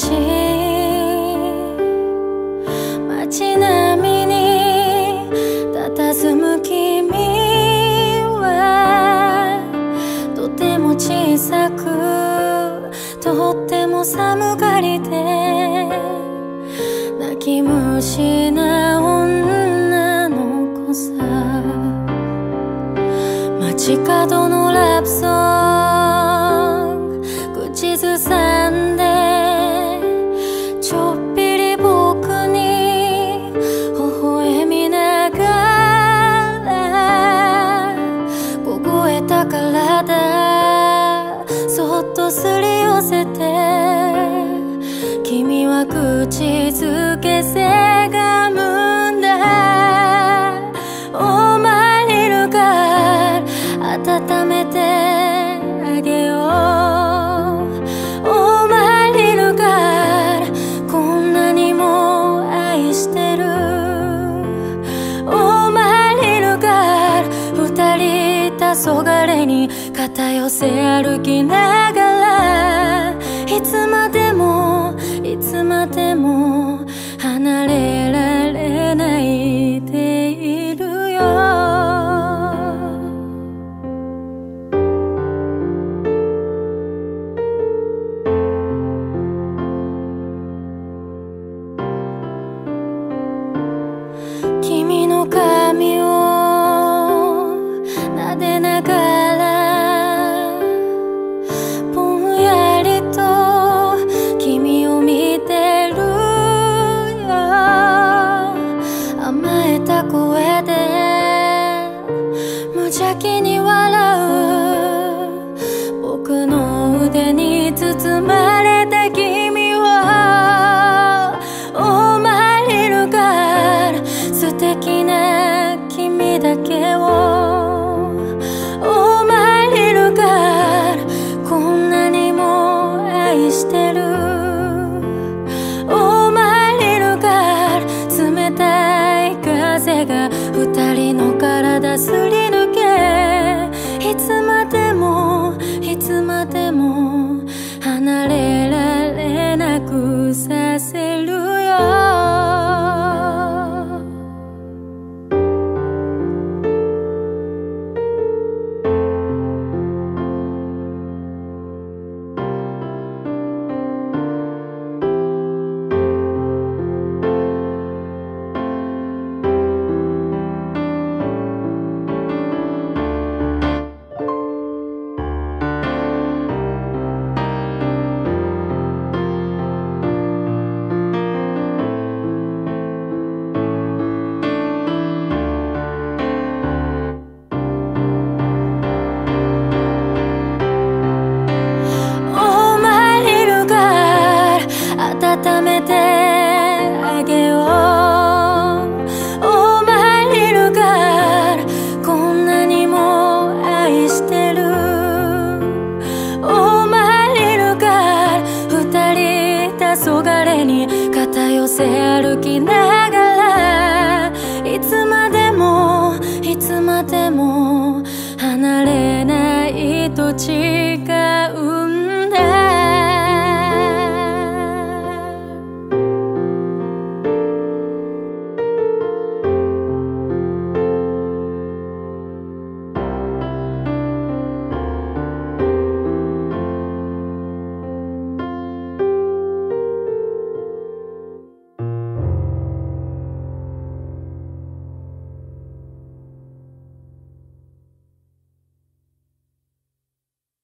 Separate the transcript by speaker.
Speaker 1: し街並みに佇む君はとても小さくとっても寒がりで泣き虫な女の子さ。街角のラブソンとすり寄せて君は口づけせがむんだ。お前にいるから温めてあげよう。お前にいるからこんなにも愛してる。お前にいるから二人黄昏に肩寄せ歩きながらいつまでもいつまでも離れられないでいるよ。君の髪を撫でながら歩きながらいつまでもいつまでも離れないと誓